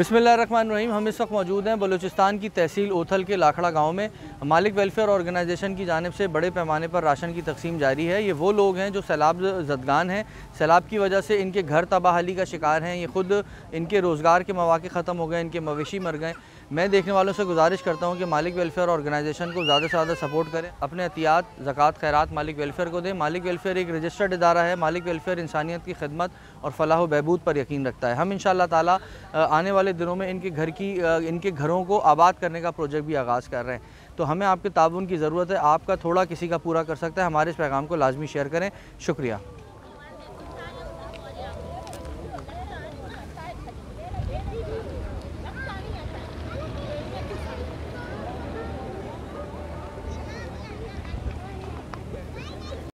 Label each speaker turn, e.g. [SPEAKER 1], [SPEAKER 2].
[SPEAKER 1] बिसमीम हम इस वक्त मौजूद हैं बलूचिस्तान की तहसील ओथल के लाखड़ा गाँव में। मालिक वेलफेयर ऑर्गेनाइजेशन की जानब से बड़े पैमाने पर राशन की तकसीम जारी है। ये वो लोग हैं जो सैलाब जदगान हैं। सैलाब की वजह से इनके घर तबाहली का शिकार हैं। ये ख़ुद इनके रोज़गार के मौाक़े ख़त्म हो गए, इनके मवेशी मर गए। मैं देखने वालों से गुजारिश करता हूँ कि मालिक वेलफेयर ऑर्गेनाइजेशन को ज़्यादा से ज़्यादा सपोर्ट करें। अपने एहतियात, ज़क़़त, खैरात मालिक वेलफेयर को दें। मालिक वेलफेयर एक रजिस्टर्ड इदारा है। मालिक वेलफेयर इंसानियत की खदमत और फलाह बहबूद पर यकीन रखता है। हम इन ताला आने वाले दिनों में इनके घर की इनके घरों को आबाद करने का प्रोजेक्ट भी आगाज़ कर रहे हैं। तो हमें आपके ताउन की ज़रूरत है। आपका थोड़ा किसी का पूरा कर सकता है। हमारे इस पैगाम को लाजमी शेयर करें। शुक्रिया।